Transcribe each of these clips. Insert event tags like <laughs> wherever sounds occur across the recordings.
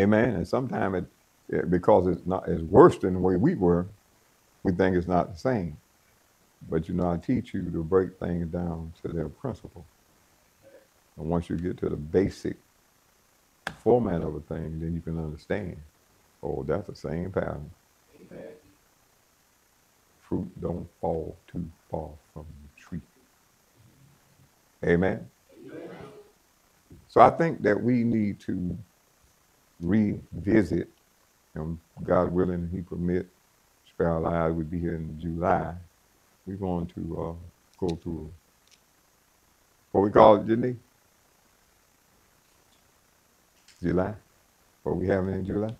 Amen. And sometimes it, it because it's not it's worse than the way we were, we think it's not the same. But you know, I teach you to break things down to their principle. And once you get to the basic format of a thing, then you can understand. Oh, that's the same pattern. Amen. Fruit don't fall too far from the tree. Amen. Amen. So I think that we need to revisit, and God willing, He permit, lives, we'll be here in July. We're going to uh, go through what we call it, didn't he? July. What we having in July?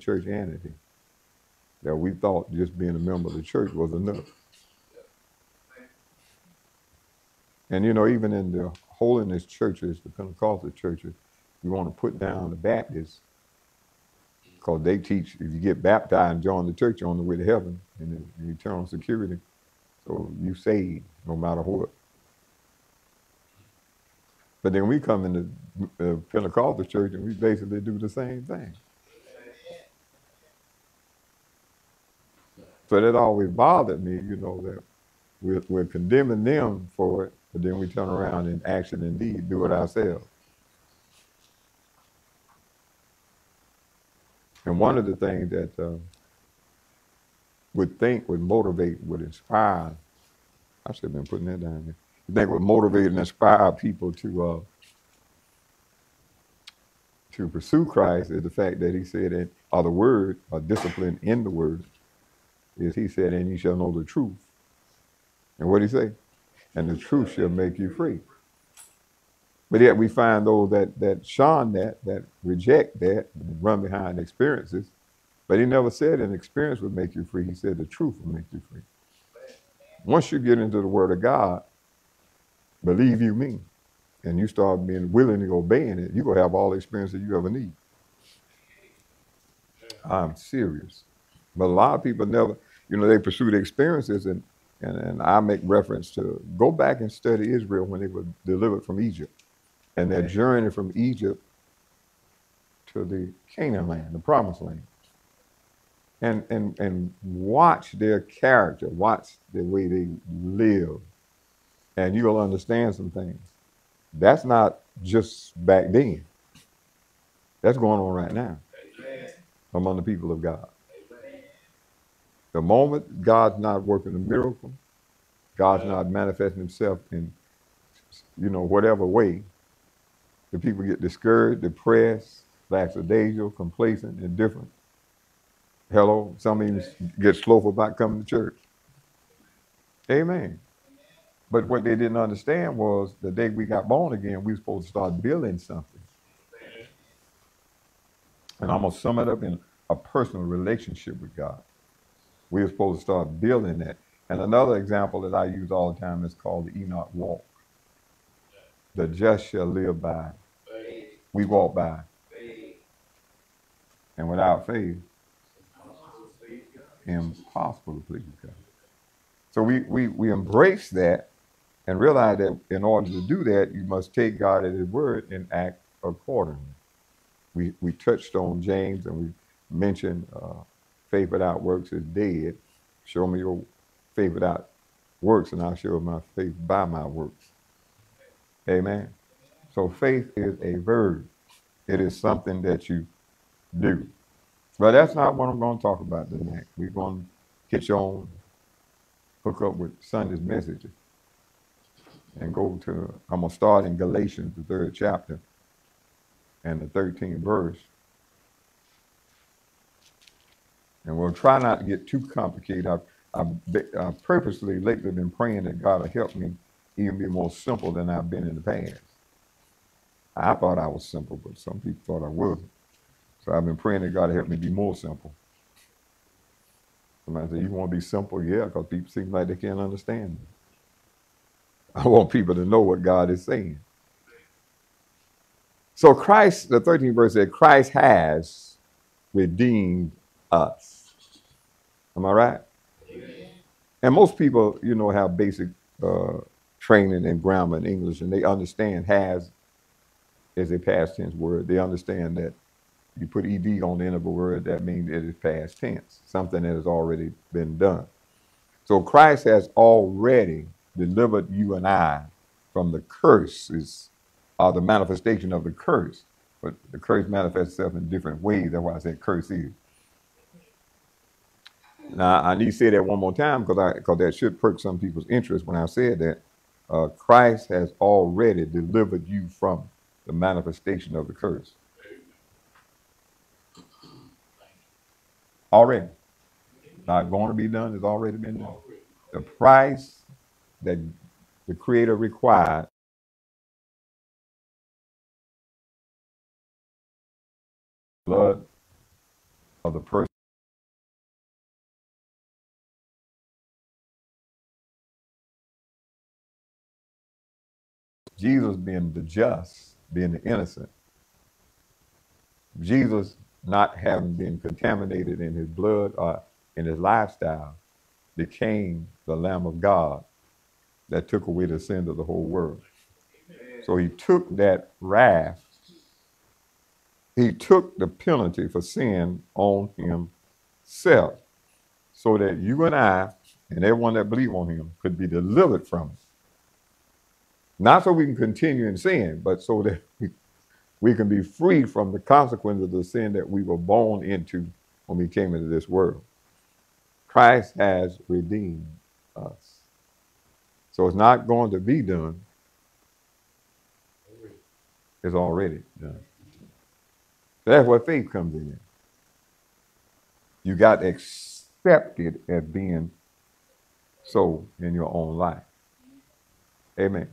Church entity that we thought just being a member of the church was enough. And you know, even in the holiness churches, the Pentecostal churches, you want to put down the Baptists because they teach if you get baptized and join the church, you're on the way to heaven and eternal security. So you saved no matter what. But then we come in the uh, Pentecostal church and we basically do the same thing. So that always bothered me, you know, that we're, we're condemning them for it, but then we turn around and action and deed do it ourselves. And one of the things that uh, would think would motivate, would inspire, I should have been putting that down there. You think would motivate and inspire people to uh, to pursue Christ is the fact that he said that, or the word, or discipline in the word, is he said, and you shall know the truth. And what did he say? And the truth shall make you free. But yet we find those that that shun that, that reject that, run behind experiences. But he never said an experience would make you free. He said the truth will make you free. Once you get into the Word of God, believe you me, and you start being willing to obey in it, you're going to have all the experience that you ever need. I'm serious. But a lot of people never, you know, they pursue the experiences, and, and, and I make reference to go back and study Israel when they were delivered from Egypt and their journey from Egypt to the Canaan land, the promised land. And, and, and watch their character, watch the way they live, and you'll understand some things. That's not just back then. That's going on right now among the people of God. The moment God's not working a miracle, God's not manifesting himself in, you know, whatever way, the people get discouraged, depressed, lackadaisical, complacent, indifferent. Hello, some even get slowful about coming to church. Amen. But what they didn't understand was the day we got born again, we were supposed to start building something. And I'm going to sum it up in a personal relationship with God. We are supposed to start building that. And another example that I use all the time is called the Enoch walk. The just shall live by. Faith. We walk by. And without faith, impossible to please God. So we, we, we embrace that and realize that in order to do that, you must take God at His word and act accordingly. We, we touched on James and we mentioned uh, faith without works is dead. Show me your faith without works, and I'll show my faith by my works. Amen. So faith is a verb. It is something that you do. But that's not what I'm going to talk about tonight. We're going to get you on, hook up with Sunday's messages, and go to, I'm going to start in Galatians, the third chapter, and the 13th verse. And we'll try not to get too complicated. I've, I've, I've purposely lately been praying that God will help me even be more simple than I've been in the past. I thought I was simple, but some people thought I wasn't. So I've been praying that God help me be more simple. Somebody said, You want to be simple? Yeah, because people seem like they can't understand me. I want people to know what God is saying. So Christ, the 13th verse said, Christ has redeemed us. Am I right? And most people, you know, have basic uh, training in grammar and English, and they understand has as a past tense word. They understand that you put ed on the end of a word, that means it is past tense, something that has already been done. So Christ has already delivered you and I from the curses or the manifestation of the curse. But the curse manifests itself in different ways. That's why I said curse is. Now I need to say that one more time because I because that should perk some people's interest when I said that uh, Christ has already delivered you from the manifestation of the curse. Already. Not going to be done, it's already been done. The price that the Creator required blood of the person. Jesus being the just, being the innocent. Jesus not having been contaminated in his blood or in his lifestyle became the Lamb of God that took away the sin of the whole world. So he took that wrath he took the penalty for sin on himself so that you and I and everyone that believe on him could be delivered from it. Not so we can continue in sin, but so that <laughs> we can be free from the consequences of the sin that we were born into when we came into this world. Christ has redeemed us. So it's not going to be done. It's already done. That's where faith comes in. You got accepted as being so in your own life. Amen.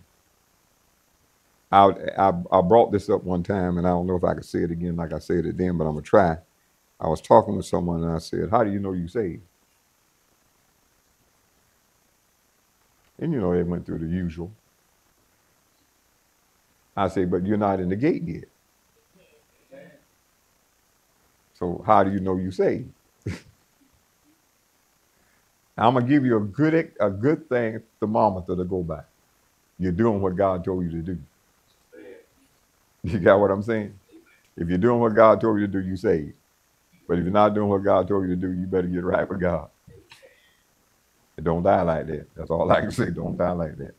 I, I, I brought this up one time, and I don't know if I can say it again like I said it then, but I'm going to try. I was talking with someone, and I said, How do you know you saved? And you know, they went through the usual. I said, But you're not in the gate yet. So how do you know you saved? <laughs> I'm gonna give you a good a good thing thermometer to go by. You're doing what God told you to do. <laughs> You got what I'm saying? If you're doing what God told you to do, you saved. But if you're not doing what God told you to do, you better get right with God. And don't die like that. That's all I can say. <laughs> Don't die like that.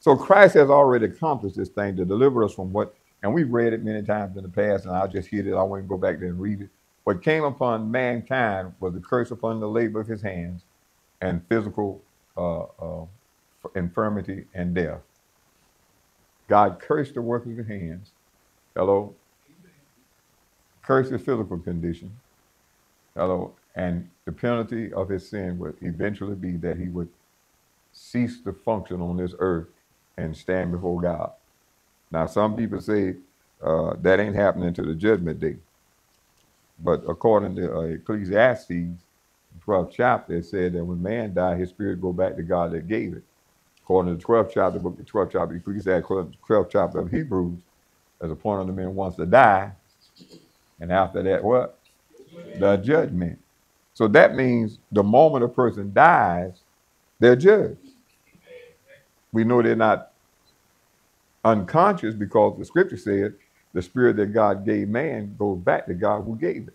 So Christ has already accomplished this thing to deliver us from what and we've read it many times in the past, and I'll just hit it. I won't go back there and read it. What came upon mankind was the curse upon the labor of his hands and physical uh, uh, infirmity and death. God cursed the work of his hands. Hello? Cursed his physical condition. Hello? And the penalty of his sin would eventually be that he would cease to function on this earth and stand before God. Now, some people say uh, that ain't happening to the judgment day. But according to uh, Ecclesiastes, 12th chapter, it said that when man died, his spirit go back to God that gave it. According to the 12th chapter, book the 12th chapter, Ecclesiastes, 12th chapter of Hebrews, there's a point on the man wants to die. And after that, what? The judgment. So that means the moment a person dies, they're judged. We know they're not unconscious because the scripture said the spirit that God gave man goes back to God who gave it.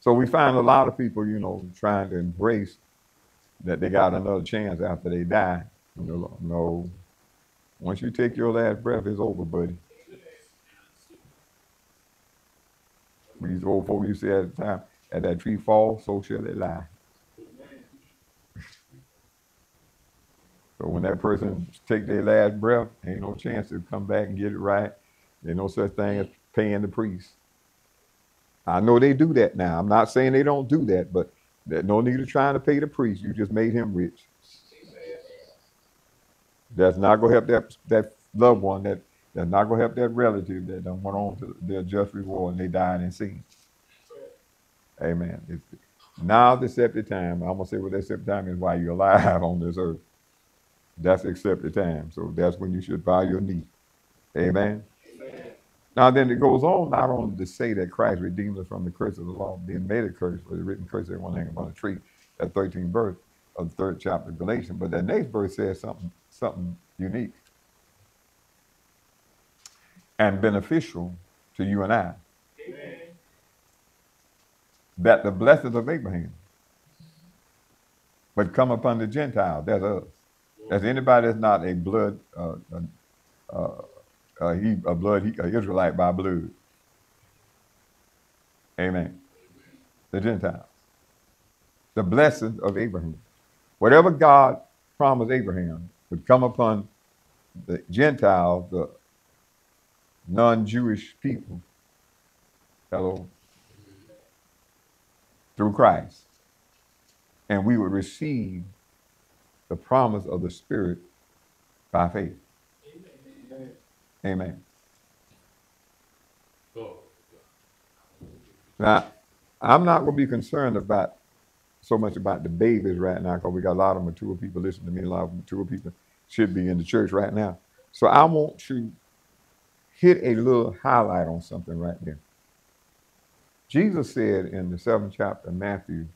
So we find a lot of people, you know, trying to embrace that they got another chance after they die. Know, no, once you take your last breath, it's over, buddy. These old folks used to say at the time, at that tree fall, so shall they lie. So when that person take their last breath, ain't no chance to come back and get it right. There's no such thing as paying the priest. I know they do that now. I'm not saying they don't do that, but there's no need of trying to pay the priest. You just made him rich. That's not to help that that loved one. That that's not to help that relative that done went on to their just reward and they died in sin. Amen. It's now the accepted time. I'm gonna say what that accepted time is while you're alive on this earth. That's accepted time. So that's when you should bow your knee. Amen. Now then it goes on not only to say that Christ redeemed us from the curse of the law, being made a curse, for the written curse that everyone hanging on a tree, that 13th verse of the third chapter of Galatians. But that next verse says something something unique and beneficial to you and I. Amen. That the blessings of Abraham would come upon the Gentiles. That's us. That's anybody that's not a blood, uh, uh, uh, he, a blood, he, Israelite by blood. Amen. The Gentiles. The blessings of Abraham. Whatever God promised Abraham would come upon the Gentiles, the non-Jewish people. Hello. Through Christ. And we would receive the promise of the Spirit by faith. Amen. Now, I'm not going to be concerned about so much about the babies right now because we got a lot of mature people listening to me. A lot of mature people should be in the church right now. So I want to hit a little highlight on something right there. Jesus said in the seventh chapter of Matthew,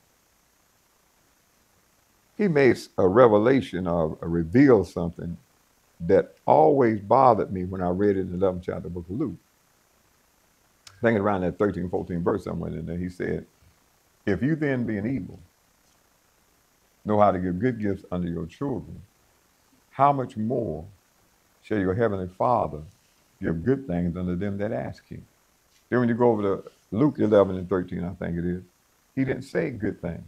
he makes a revelation or reveals something that always bothered me when I read it in the 11th chapter of book of Luke. Thinking around that 13, 14 verse somewhere in there, he said, If you then, being evil, know how to give good gifts unto your children, how much more shall your heavenly Father give good things unto them that ask him? Then when you go over to Luke 11 and 13, I think it is, he didn't say good things.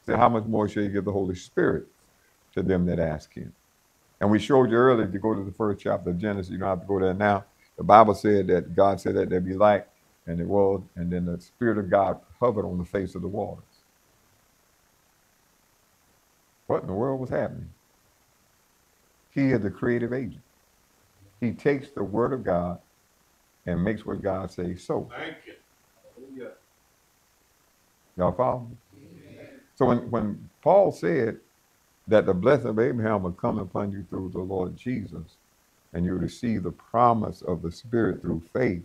He Said, how much more shall you give the Holy Spirit to them that ask him? And we showed you earlier, if you go to the first chapter of Genesis, you don't have to go there now. The Bible said that God said that there'd be light, and it was, and then the Spirit of God hovered on the face of the waters. What in the world was happening? He is the creative agent. He takes the word of God and makes what God says so. Thank you. Y'all follow me? So when, when Paul said that the blessing of Abraham will come upon you through the Lord Jesus, and you receive the promise of the Spirit through faith,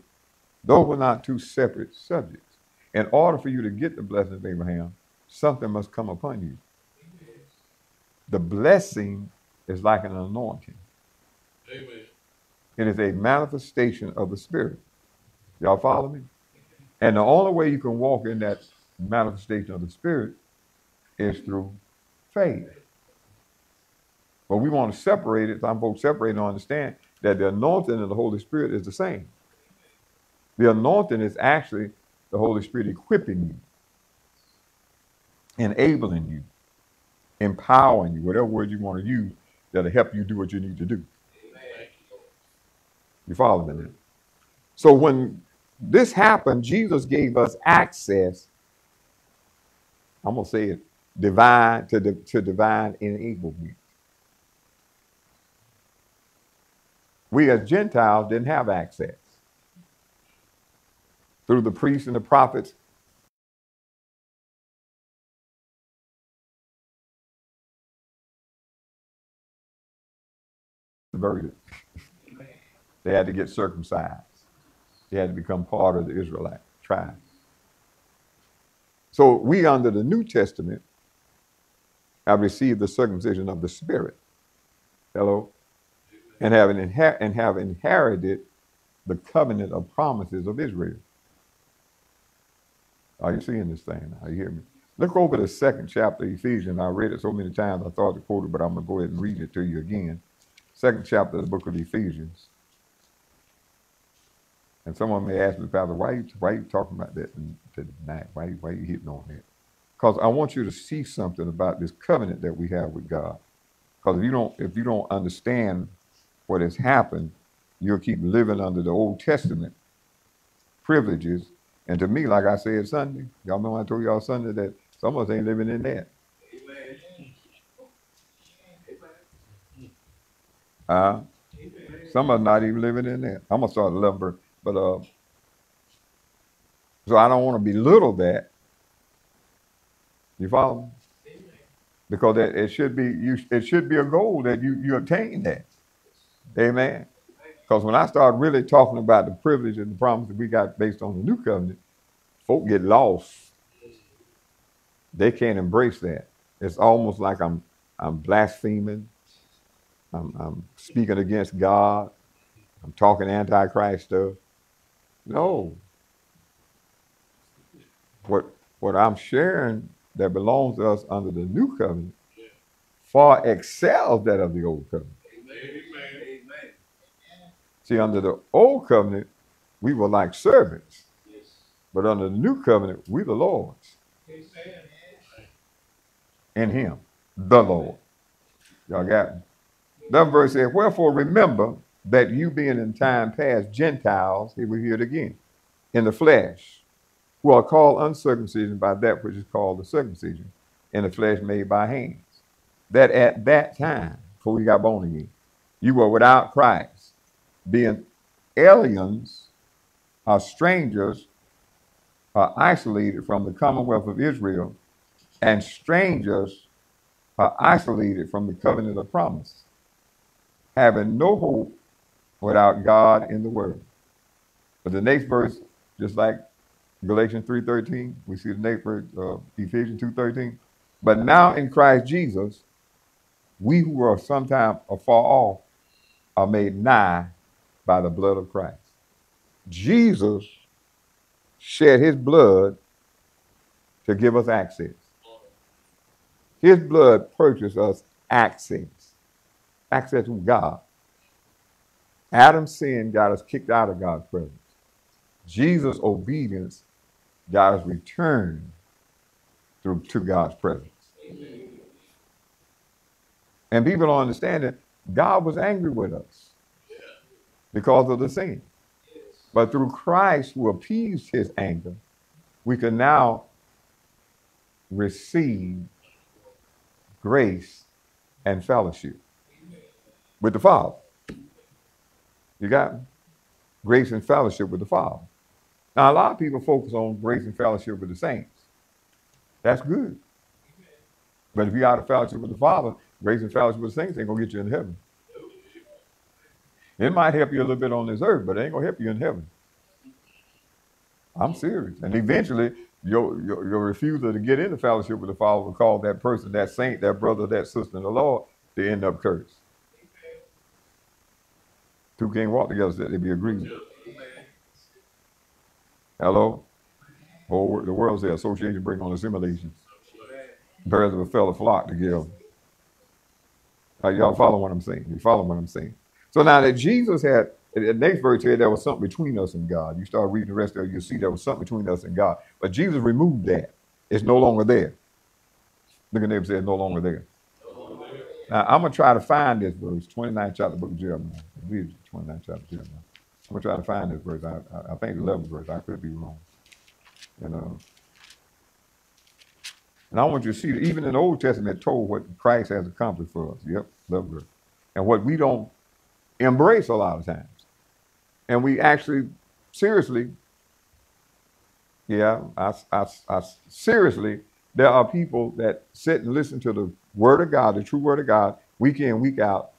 those were not two separate subjects. In order for you to get the blessing of Abraham, something must come upon you. The blessing is like an anointing. Amen. It is a manifestation of the Spirit. Y'all follow me? And the only way you can walk in that manifestation of the Spirit is through faith. But we want to separate it. Some folks separate and understand that the anointing of the Holy Spirit is the same. The anointing is actually the Holy Spirit equipping you, enabling you, empowering you, whatever word you want to use that'll help you do what you need to do. You following now? So when this happened, Jesus gave us access. I'm to say it divine to, the to divine enablement. We as Gentiles didn't have access. Through the priests and the prophets, converted. they had to get circumcised. They had to become part of the Israelite tribe. So we under the New Testament have received the circumcision of the Spirit. Hello? And have, inher- and have inherited the covenant of promises of Israel. Are you seeing this thing? Are you hear me? Look over the second chapter of Ephesians. I read it so many times I thought to quote it, but I'm going to go ahead and read it to you again. Second chapter of the book of Ephesians. And someone may ask me, Father, why you, why you talking about that tonight? Why, why you hitting on that? Because I want you to see something about this covenant that we have with God. Because if you don't, if you don't understand what has happened, you'll keep living under the Old Testament privileges. And to me, like I said Sunday, y'all remember I told y'all Sunday that some of us ain't living in that. Uh, some of us not even living in that. I'm gonna start a lumber, but uh, so I don't want to belittle that You follow me? Because it, it should be you. It should be a goal that you you obtain that. Amen. Because when I start really talking about the privilege and the promise that we got based on the new covenant, folk get lost. They can't embrace that. It's almost like I'm I'm blaspheming. I'm, I'm speaking against God. I'm talking antichrist stuff. No. What what I'm sharing that belongs to us under the new covenant far excels that of the old covenant. See, under the old covenant, we were like servants. Yes. But under the new covenant, we the Lord's Amen. in him, the Lord. Y'all got me? That verse says, Wherefore remember that you being in time past Gentiles, here we hear it again, in the flesh, who are called uncircumcision by that which is called the circumcision, in the flesh made by hands. That at that time, before we got born again, you were without Christ, being aliens, are strangers, are isolated from the commonwealth of Israel, and strangers are isolated from the covenant of promise, having no hope without God in the world. But the next verse, just like Galatians 3.13, we see the next verse, uh, Ephesians 2.13. But now in Christ Jesus, we who are sometime afar off are made nigh by the blood of Christ. Jesus shed his blood to give us access. His blood purchased us access, access to God. Adam's sin got us kicked out of God's presence. Jesus' obedience got us returned through to God's presence. And people don't understand that God was angry with us because of the sin. But through Christ, who appeased his anger, we can now receive grace and fellowship with the Father. You got? Grace and fellowship with the Father. Now, a lot of people focus on grace and fellowship with the saints. That's good. But if you're out of fellowship with the Father, grace and fellowship with the saints ain't going to get you in heaven. It might help you a little bit on this earth, but it ain't to help you in heaven. I'm serious. And eventually, your, your, your refusal to get into fellowship with the Father will cause that person, that saint, that brother, that sister in the Lord to end up cursed. Two can't walk together, so they be agreed. Hello? Whole, the world say association bring on assimilation. Birds of a fellow flock together. Uh, y'all follow what I'm saying? You follow what I'm saying? So now that Jesus had, the next verse here, there was something between us and God. You start reading the rest of it, you'll see there was something between us and God. But Jesus removed that. It's no longer there. Look at neighbor say it's no longer there. Now I'm gonna try to find this verse, 29th chapter book of Jeremiah. I believe it's 29th chapter of Jeremiah. I'm gonna try to find this verse. I, I, I think the 11th verse. I could be wrong. You uh, know. And I want you to see that even in the Old Testament, told what Christ has accomplished for us. Yep, 11th verse. And what we don't embrace a lot of times. And we actually, seriously, yeah, I, I, I seriously, there are people that sit and listen to the word of God, the true word of God, week in, week out,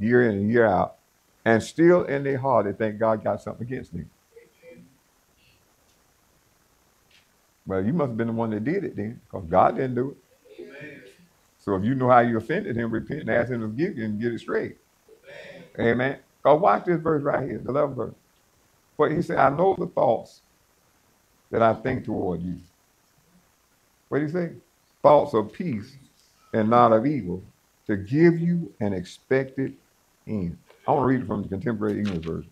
year in and year out, and still in their heart they think God got something against them. Well, you must have been the one that did it then, because God didn't do it. So if you know how you offended him, repent and ask him to forgive you and get it straight. Amen. Because watch this verse right here, the 11th verse. But he said, I know the thoughts that I think toward you. What do you say? Thoughts of peace and not of evil, to give you an expected end. I want to read it from the contemporary English version.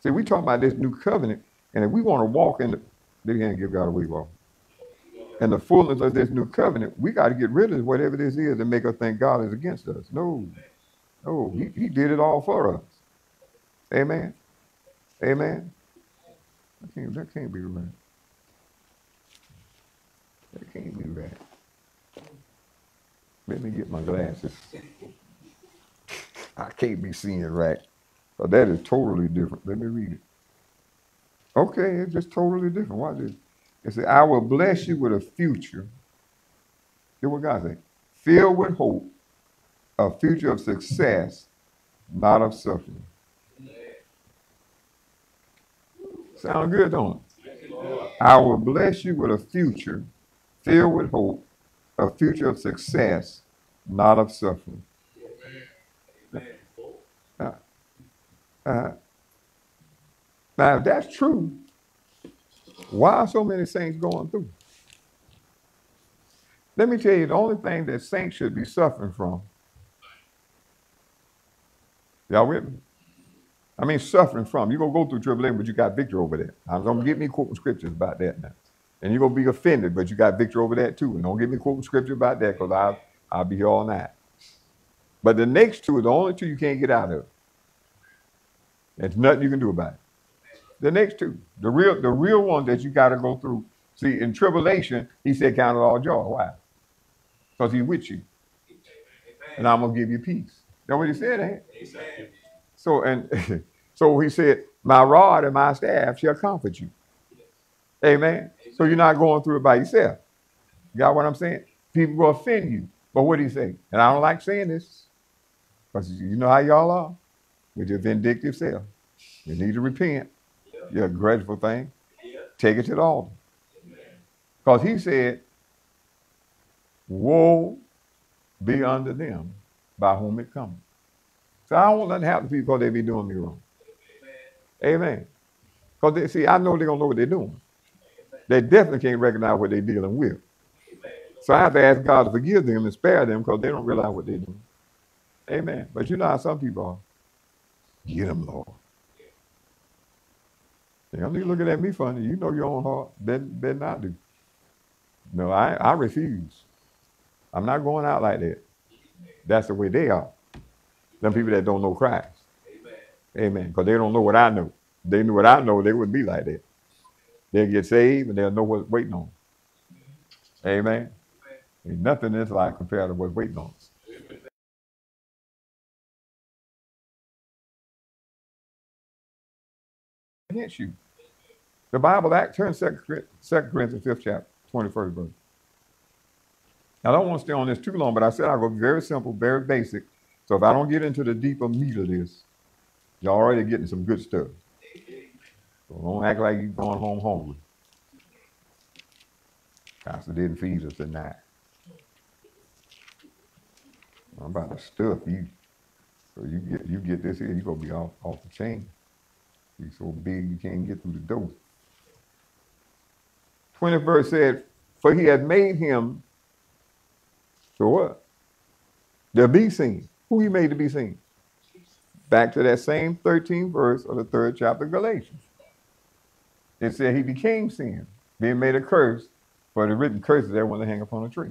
See, we talk about this new covenant, and if we want to walk in the, they can't give God a wee walk. And the fullness of this new covenant, we got to get rid of whatever this is that make us think God is against us. No, no, he, he did it all for us. Amen. Amen. That can't, that can't be right. That can't be right. Let me get my glasses. I can't be seeing right. But that is totally different. Let me read it. Okay, it's just totally different. Watch this. It said, I will bless you with a future. Hear what God said. Filled with hope, a future of success, not of suffering. Sound good, don't it? I will bless you with a future filled with hope, a future of success, not of suffering. Uh, now, if that's true, why are so many saints going through? Let me tell you, the only thing that saints should be suffering from. Y'all with me? I mean, suffering from. You're going to go through tribulation, but you got victory over that. Now, don't get me quoting scriptures about that now. And you're going to be offended, but you got victory over that too. And don't get me quoting scripture about that because I'll, I'll be here all night. But the next two are the only two you can't get out of. There's nothing you can do about it. The next two, the real, the real one that you got to go through. See, in tribulation, he said, count it all joy. Why? Because he's with you. And I'm gonna give you peace. That's what he said, ain't it? So and <laughs> so he said, My rod and my staff shall comfort you. Amen. So you're not going through it by yourself. You got what I'm saying? People will offend you. But what do you say? And I don't like saying this. Because you know how y'all are with your vindictive self. You need to repent. You're a grudgeful thing. Take it to the altar. Because he said, Woe be unto them by whom it comes. So I don't want nothing to happen to people because they be doing me wrong. Amen. Because they see, I know they don't know what they're doing. They definitely can't recognize what they're dealing with. So I have to ask God to forgive them and spare them because they don't realize what they're doing. Amen. But you know how some people are. Get them, Lord. You don't looking at me funny. You know your own heart. Better, better not do. No, I, I refuse. I'm not going out like that. That's the way they are. Them people that don't know Christ. Amen. Because they don't know what I know. If they knew what I know, they wouldn't be like that. They'll get saved and they'll know what's waiting on. them. Amen. Ain't nothing in this life compared to what's waiting on us. Against you. The Bible act turn 2 Corinthians 5th chapter, 21st verse. I don't want to stay on this too long, but I said I'll go very simple, very basic. So if I don't get into the deeper meat of this, you're already getting some good stuff. So don't act like you're going home hungry. Pastor didn't feed us tonight. I'm about to stuff you. So you get you get this here, you're gonna be off, off the chain. You're so big you can't get through the door. 20th verse said, For he had made him so what? To be seen. Who he made to be seen? Back to that same 13th verse of the third chapter of Galatians. It said he became sin, being made a curse, for the written curse is everyone that hang upon a tree.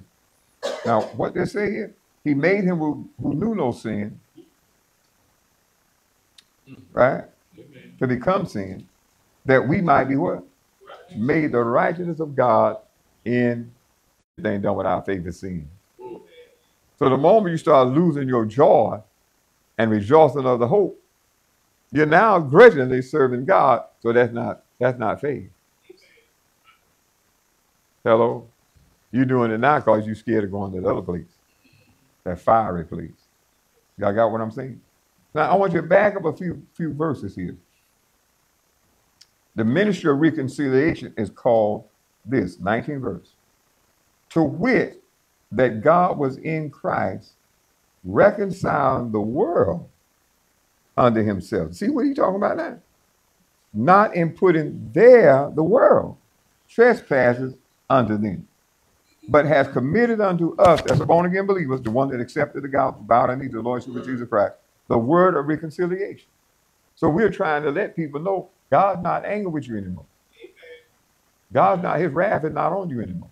Now, what they say here, he made him who, who knew no sin, right? To become sin, that we might be what? Made the righteousness of God in thing done without faith is sin. So the moment you start losing your joy and rejoicing of the hope, you're now grudgingly serving God. So that's not that's not faith. Hello? You're doing it now because you're scared of going to the other place. That fiery place. Y'all got what I'm saying? Now I want you to back up a few few verses here. The ministry of reconciliation is called this, 19 verse. To wit, that God was in Christ, reconciling the world unto himself. See what he's talking about now? Not in putting there the world, trespasses unto them, but has committed unto us, as a born again believers, the one that accepted the gospel, bowed our knee to the Lord Jesus Christ, the word of reconciliation. So we're trying to let people know God's not angry with you anymore. God's not, his wrath is not on you anymore.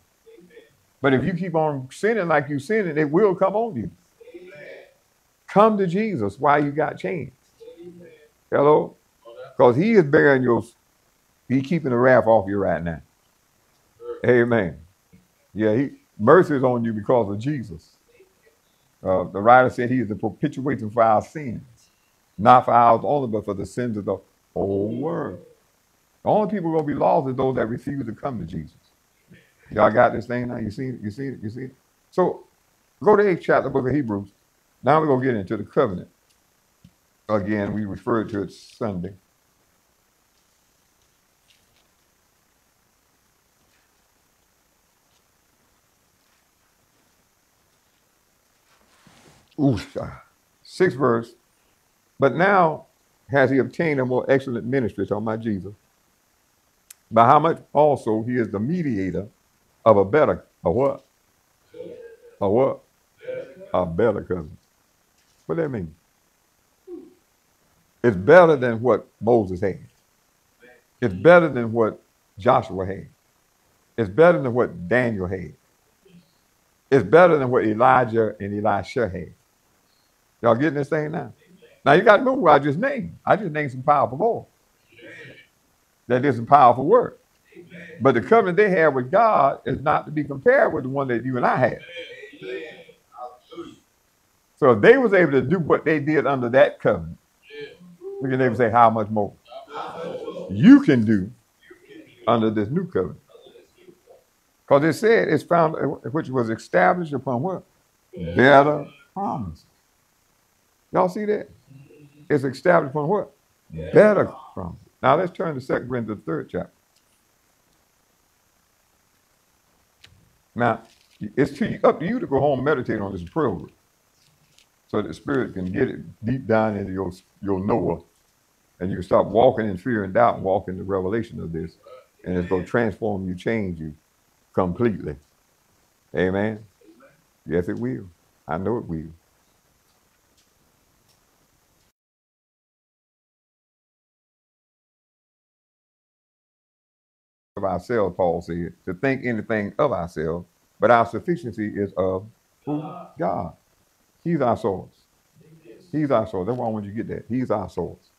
But if you keep on sinning like you're sinning, it will come on you. Come to Jesus while you got chance. Hello? Because he is bearing your, he keeping the wrath off you right now. Amen. Yeah, he mercy is on you because of Jesus. Uh, the writer said he is the propitiation for our sins, not for ours only, but for the sins of the whole world. The only people going to be lost are those that refuse to come to Jesus. Y'all got this thing now? You see it? You see it? You see it? So go to 8th chapter, book of Hebrews. Now we're to get into the covenant. Again, we referred to it Sunday. Ooh, sixth verse. But now has he obtained a more excellent ministry, talking about Jesus. By how much also he is the mediator of a better, a what? A what? A better covenant. What do that mean? It's better than what Moses had. It's better than what Joshua had. It's better than what Daniel had. It's better than what Elijah and Elisha had. Y'all getting this thing now? Now you got to know who I just named. I just named some powerful boys. That did some powerful work. But the covenant they have with God is not to be compared with the one that you and I had. So if they was able to do what they did under that covenant, we can even say how much more you can do under this new covenant. Because it said it's found which was established upon what? Better promise. Y'all see that? It's established upon what? Better promise. Now let's turn to Second Corinthians, the third chapter. Now, it's to, up to you to go home and meditate on this prayer so that the Spirit can get it deep down into your, your Noah and you can stop walking in fear and doubt and walk in the revelation of this. And it's going to transform you, change you completely. Amen. Yes, it will. I know it will. Of ourselves, Paul said, to think anything of ourselves, but our sufficiency is of who? God. He's our source. He's our source. That's why I want you to get that. He's our source.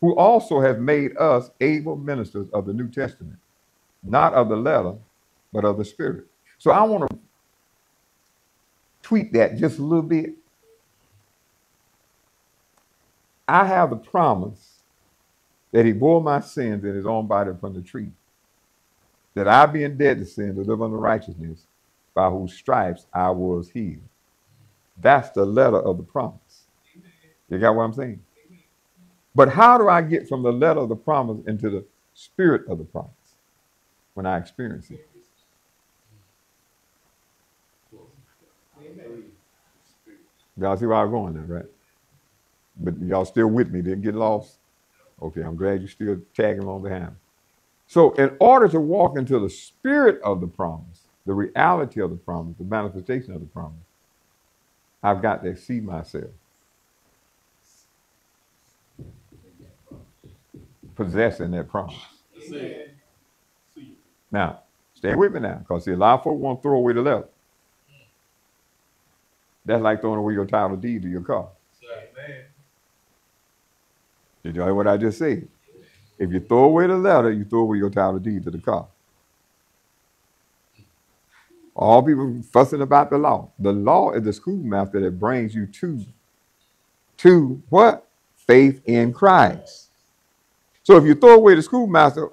Who also has made us able ministers of the New Testament, not of the letter, but of the Spirit. So I want to tweak that just a little bit. I have the promise that he bore my sins in his own body upon the tree that I being dead to sin to live under righteousness, by whose stripes I was healed. That's the letter of the promise. You got what I'm saying? But how do I get from the letter of the promise into the spirit of the promise when I experience it? Y'all see where I'm going there, right? But y'all still with me, didn't get lost? Okay, I'm glad you're still tagging along behind. So, in order to walk into the spirit of the promise, the reality of the promise, the manifestation of the promise, I've got to see myself possessing that promise. Now, stay with me now, because see, a lot of folks want to throw away the letter. That's like throwing away your title deed to your car. Did you hear what I just said? If you throw away the letter, you throw away your title deed to the car. All people fussing about the law. The law is the schoolmaster that brings you to, to what? Faith in Christ. So if you throw away the schoolmaster,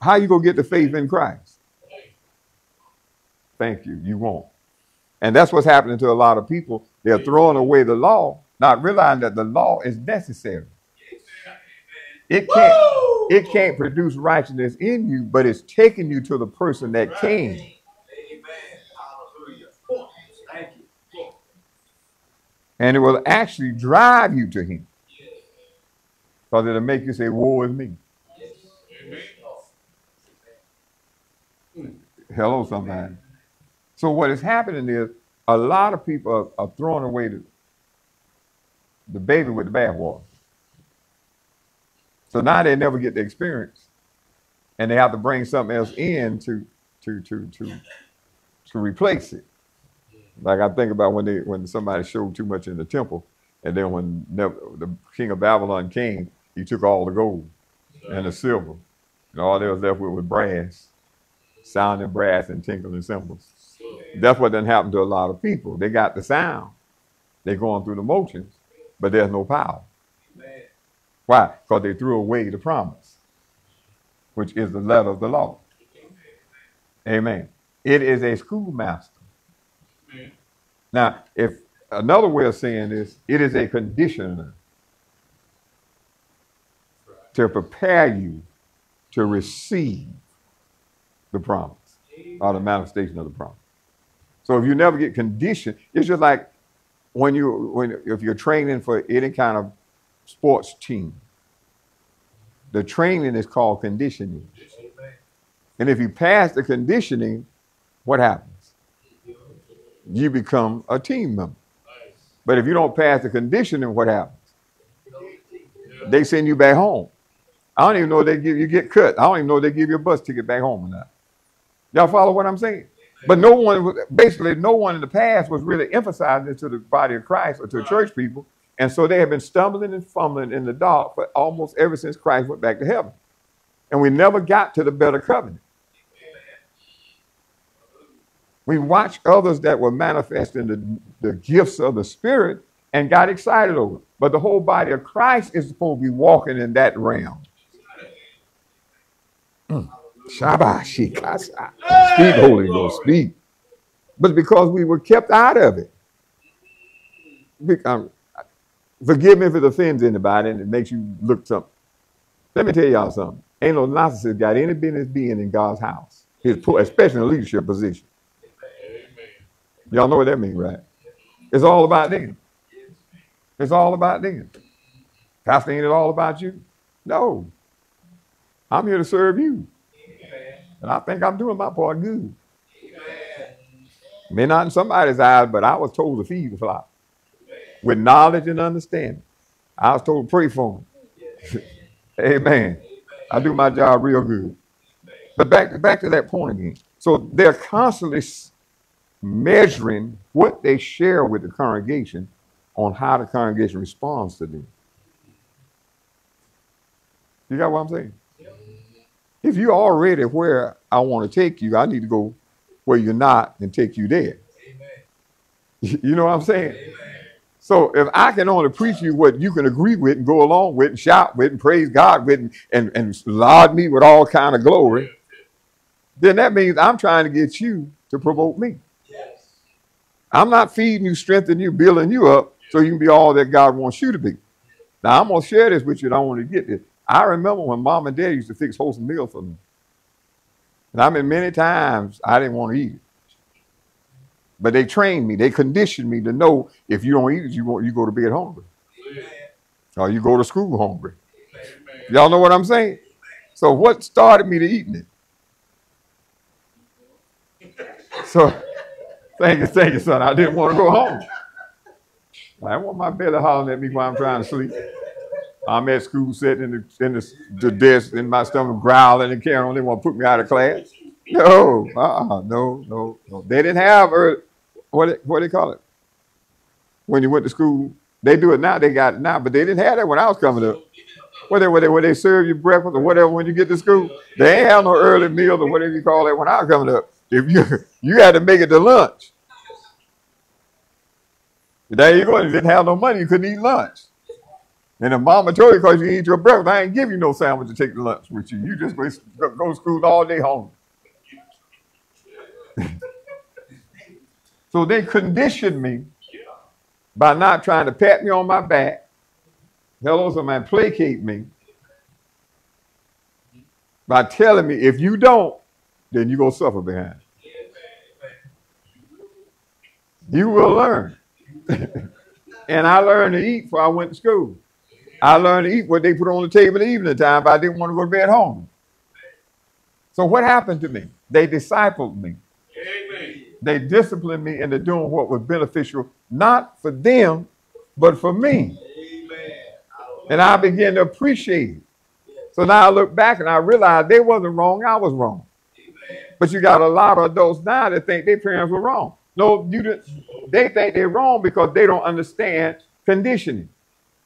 how you gonna get the faith in Christ? Thank you. You won't. And that's what's happening to a lot of people. They're throwing away the law, not realizing that the law is necessary. It can't it can't produce righteousness in you, but it's taking you to the person that can. And it will actually drive you to him. Because it'll make you say, Woe is me. Hello, somebody. So what is happening is a lot of people are, are throwing away the, the baby with the bathwater. So now they never get the experience, and they have to bring something else in to to to to to replace it. Like I think about when they when somebody showed too much in the temple, and then when the king of Babylon came, he took all the gold and the silver, and all they was left with was brass, sounding brass and tinkling cymbals. That's what done happened to a lot of people. They got the sound, they're going through the motions, but there's no power. Why? Because they threw away the promise, which is the letter of the law. Amen. It is a schoolmaster. Amen. Now, if another way of saying this, it is a conditioner Right. to prepare you to receive the promise or the manifestation of the promise. So if you never get conditioned, it's just like when you when if you're training for any kind of sports team. The training is called conditioning. And if you pass the conditioning, what happens? You become a team member. But if you don't pass the conditioning, what happens? They send you back home. I don't even know they give you get cut. I don't even know they give you a bus ticket back home or not. Y'all follow what I'm saying? But no one, basically, no one in the past was really emphasizing to the body of Christ or to church people. And so they have been stumbling and fumbling in the dark for almost ever since Christ went back to heaven. And we never got to the better covenant. We watched others that were manifesting the, the gifts of the Spirit and got excited over it. But the whole body of Christ is supposed to be walking in that realm. Shabbat Shikasa. Speak, Holy Ghost, speak. But because we were kept out of it. Um, forgive me if it offends anybody and it makes you look something. Let me tell y'all something. Ain't no narcissist got any business being in God's house, his, especially in a leadership position. Y'all know what that means, right? It's all about them. It's all about them. Pastor, ain't it all about you? No. I'm here to serve you. And I think I'm doing my part good. May not in somebody's eyes, but I was told to feed the flock with knowledge and understanding. I was told to pray for him. <laughs> Amen. I do my job real good. But back, back to that point again. So they're constantly measuring what they share with the congregation on how the congregation responds to them. You got what I'm saying? If you're already where I want to take you, I need to go where you're not and take you there. Amen. <laughs> You know what I'm saying? Amen. So if I can only preach you what you can agree with and go along with and shout with and praise God with and, and, and laud me with all kind of glory, then that means I'm trying to get you to promote me. Yes. I'm not feeding you, strengthening you, building you up so you can be all that God wants you to be. Now I'm gonna share this with you. and I want to get this. I remember when mom and dad used to fix wholesome meals for me. And I mean many times I didn't want to eat it. But they trained me, they conditioned me to know if you don't eat it, you won't you go to bed hungry. Amen. Or uh, you go to school hungry. Amen. Y'all know what I'm saying? So what started me to eating it? So thank you, thank you, son. I didn't want to go home. I want my belly hollering at me while I'm trying to sleep. I'm at school sitting in the in the, the desk in my stomach growling and carrying on. They want to put me out of class. No, uh-uh, no, no, no. They didn't have early, what it- what they call it when you went to school. They do it now. They got it now, but they didn't have that when I was coming up. Where they, where they, where they serve you breakfast or whatever when you get to school. They ain't have no early meal or whatever you call that when I was coming up. If you <laughs> you had to make it to lunch. There you go. You didn't have no money. You couldn't eat lunch. And the mama told you because you eat your breakfast, I ain't give you no sandwich to take to lunch with you. You just go, go to school all day hungry. <laughs> so they conditioned me by not trying to pat me on my back. Hello, somebody placate me by telling me if you don't, then you're going to suffer behind. You will learn. <laughs> and I learned to eat before I went to school. I learned to eat what they put on the table in the evening time if I didn't want to go to bed home. So what happened to me? They discipled me. They disciplined me into doing what was beneficial, not for them, but for me. Amen. And I began to appreciate it. So now I look back and I realize they wasn't wrong, I was wrong. Amen. But you got a lot of adults now that think their parents were wrong. No, you didn't. They think they're wrong because they don't understand conditioning.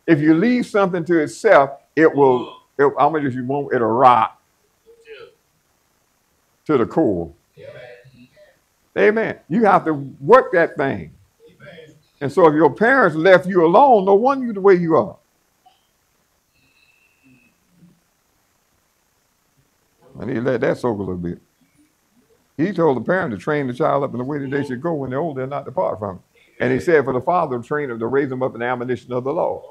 If you leave something to itself, it will. It, how much as you want, it'll rot to the core. Amen. You have to work that thing. Amen. And so if your parents left you alone, no wonder you the way you are. I need to let that soak a little bit. He told the parent to train the child up in the way that they should go when they're old, they'll not depart from it. And he said for the father to train them to raise them up in the admonition of the Lord.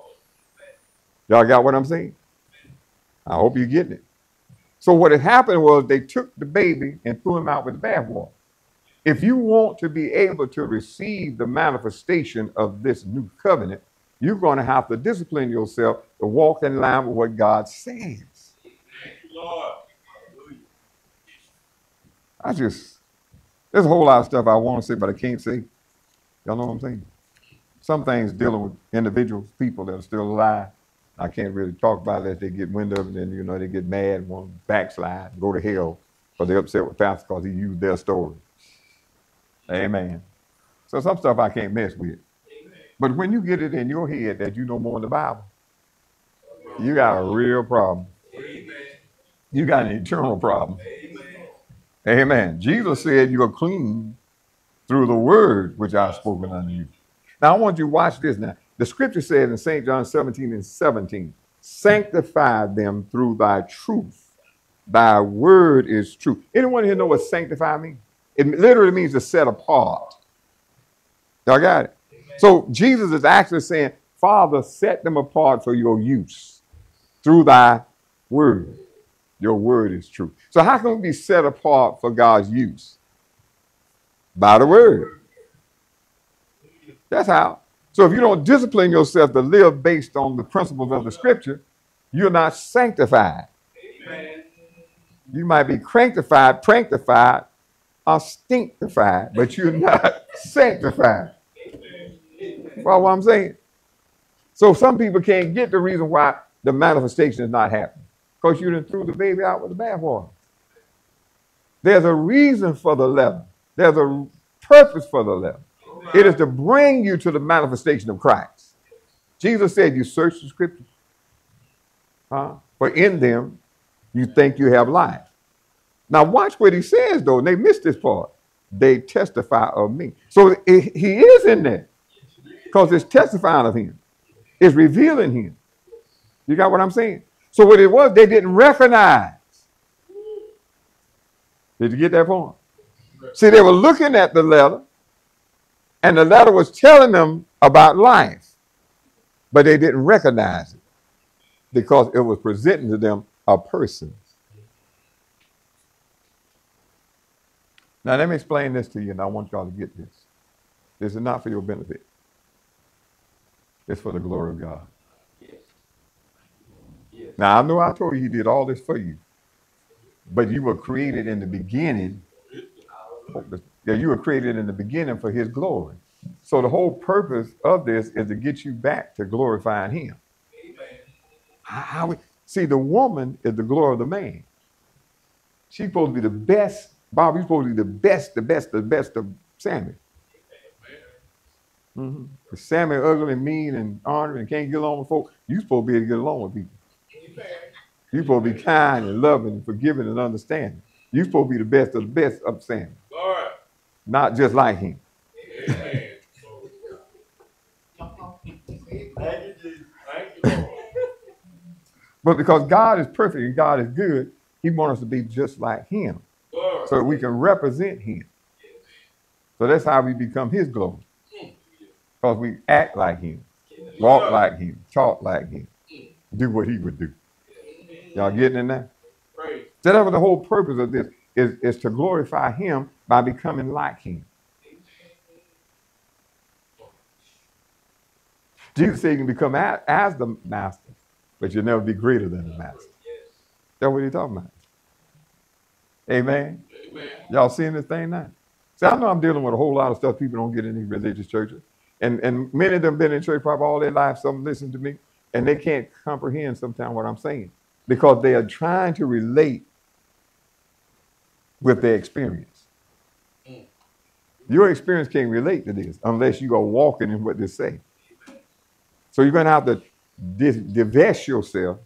Y'all got what I'm saying? I hope you're getting it. So what had happened was they took the baby and threw him out with the bathwater. If you want to be able to receive the manifestation of this new covenant, you're going to have to discipline yourself to walk in line with what God says. Lord. I just, there's a whole lot of stuff I want to say, but I can't say. Y'all know what I'm saying? Some things dealing with individuals, people that are still alive. I can't really talk about as they get wind of it, and you know they get mad, and want to backslide, and go to hell, because they're upset with Pastor because he used their story. Amen. So some stuff I can't mess with. But when you get it in your head that you know more than the Bible, you got a real problem. You got an eternal problem. Amen. Amen. Jesus said you are clean through the word which I have spoken unto you. Now I want you to watch this now. The scripture says in St. John 17 and 17, sanctify them through thy truth. Thy word is true. Anyone here know what sanctify means? It literally means to set apart. Y'all got it? So Jesus is actually saying, Father, set them apart for your use through thy word. Your word is true. So how can we be set apart for God's use? By the word. That's how. So if you don't discipline yourself to live based on the principles of the scripture, you're not sanctified. Amen. You might be cranktified, pranktified, or stinctified, but you're not sanctified. Follow what I'm saying? So some people can't get the reason why the manifestation is not happening. Because you done threw the baby out with the bathwater. There's a reason for the letter. There's a purpose for the letter. It is to bring you to the manifestation of Christ. Jesus said, You search the scriptures. Huh? For in them you think you have life. Now watch what he says though, they missed this part. They testify of me. So i- he is in there. Because it's testifying of him. It's revealing him. You got what I'm saying? So what it was, they didn't recognize. Did you get that point? See, they were looking at the letter, and the letter was telling them about life, but they didn't recognize it because it was presenting to them a person. Now, let me explain this to you, and I want y'all to get this. This is not for your benefit, it's for the glory of God. Now, I know I told you he did all this for you, but you were created in the beginning. Yeah, you were created in the beginning for his glory. So the whole purpose of this is to get you back to glorifying him. How we, see, the woman is the glory of the man. She's supposed to be the best. Bob, you're supposed to be the best, the best, the best of Sammy. Mm-hmm. If Sammy ugly, and mean, and honored and can't get along with folks, you supposed to be able to get along with people. Amen. you supposed to be kind and loving and forgiving and understanding. you supposed to be the best of the best of Sammy, Lord. not just like him. Amen. Thank you, Jesus. Thank you, Lord. But because God is perfect and God is good, he wants us to be just like him Lord. So we can represent him. So that's how we become his glory. Because we act like him, walk like him, talk like him, do what he would do. Y'all getting in? Praise. So that was the whole purpose of this is, is to glorify him by becoming like him. Jesus said you can become a- as the master, but you'll never be greater than the master. That's what he's talking about. Amen. Amen. Y'all seeing this thing now? See, I know I'm dealing with a whole lot of stuff people don't get in these religious churches. And and many of them been in church probably all their life, some listen to me, and they can't comprehend sometimes what I'm saying. Because they are trying to relate with their experience. Your experience can't relate to this unless you are walking in what they say. So you're going to have to divest yourself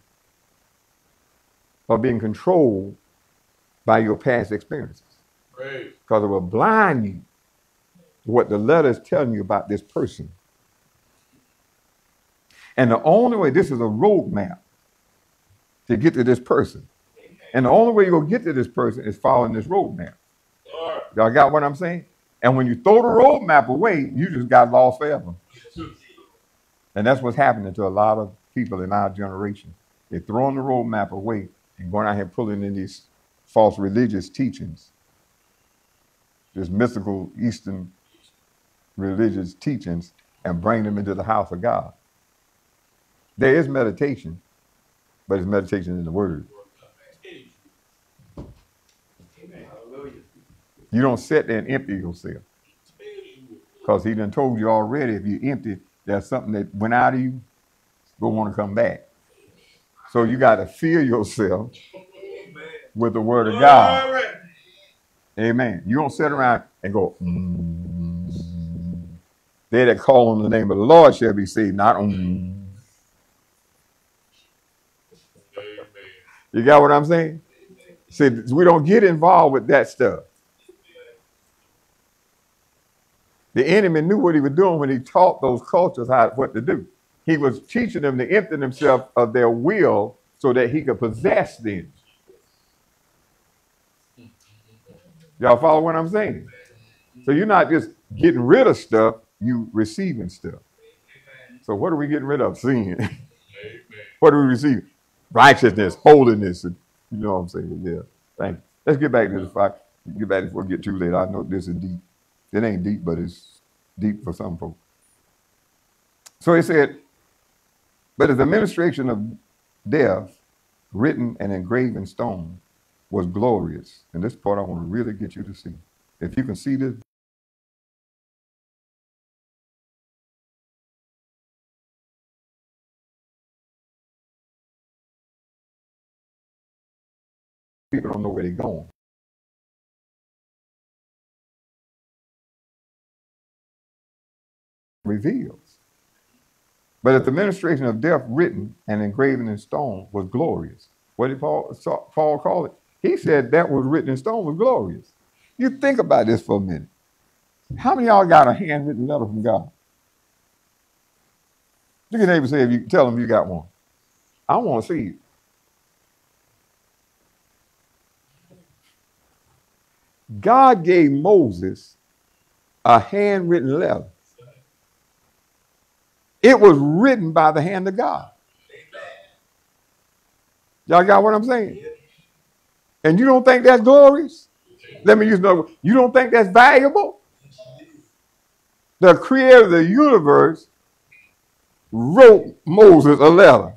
of being controlled by your past experiences because it will blind you to what the letter is telling you about this person. And the only way, this is a roadmap to get to this person. And the only way you're going to get to this person is following this roadmap. Y'all got what I'm saying? And when you throw the roadmap away, you just got lost forever. And that's what's happening to a lot of people in our generation. They're throwing the roadmap away and going out here pulling in these false religious teachings, this mystical Eastern religious teachings, and bring them into the house of God. There is meditation, but it's meditation in the Word. You don't sit there and empty yourself. Because he done told you already if you empty, there's something that went out of you, will want to come back. So you got to fill yourself with the word of God. Amen. You don't sit around and go, mm. they that call on the name of the Lord shall be saved, not on. Mm. You got what I'm saying? See, we don't get involved with that stuff. The enemy knew what he was doing when he taught those cultures how what to do. He was teaching them to empty themselves of their will so that he could possess them. Y'all follow what I'm saying? So you're not just getting rid of stuff, you receiving stuff. So what are we getting rid of? Sin. <laughs> what are we receiving? Righteousness, holiness, and you know what I'm saying? Yeah. Thank you. Let's get back to the fact. Get back before we get too late. I know this is deep. It ain't deep, but it's deep for some folks. So he said, but as the administration of death, written and engraved in stone, was glorious. And this part I want to really get you to see. If you can see this, people don't know where they're going. Reveals. But if the ministration of death written and engraven in stone was glorious, what did Paul, Paul call it? He said that was written in stone was glorious. You think about this for a minute. How many y'all got a handwritten letter from God? Look at your neighbor say if you tell them you got one. I want to see it. God gave Moses a handwritten letter. It was written by the hand of God. Y'all got what I'm saying? And you don't think that's glorious? Let me use another word. You don't think that's valuable? The creator of the universe wrote Moses a letter.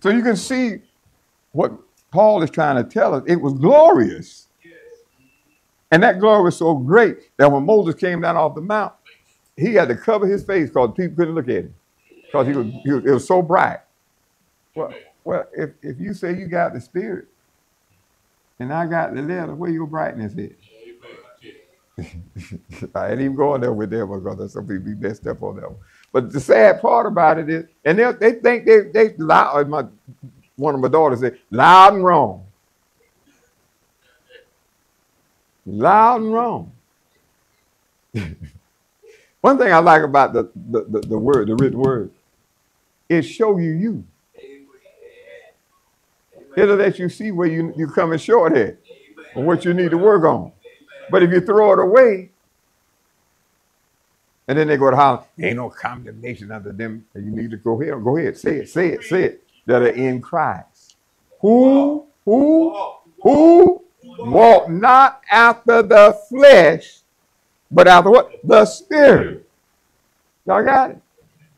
So you can see what Paul is trying to tell us. It was glorious. And that glory was so great that when Moses came down off the mount, he had to cover his face because people couldn't look at him because he was, he was, it was so bright. Well, well, if, if you say you got the spirit and I got the letter, where your brightness is? <laughs> I ain't even going there with them because some people be messed up on that one. But the sad part about it is, and they they think they they loud. My one of my daughters said, "Loud and wrong." Loud and wrong. <laughs> One thing I like about the, the, the, the, word, the written word, it show you you. It'll let you see where you, you're coming short at and what you need to work on. But if you throw it away, and then they go to holler, ain't no condemnation under them. You need to go ahead, go ahead, say it, say it, say it. That are in Christ. Who, who, who walk not after the flesh, but after what? The spirit. Y'all got it?